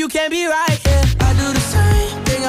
you can't be right here.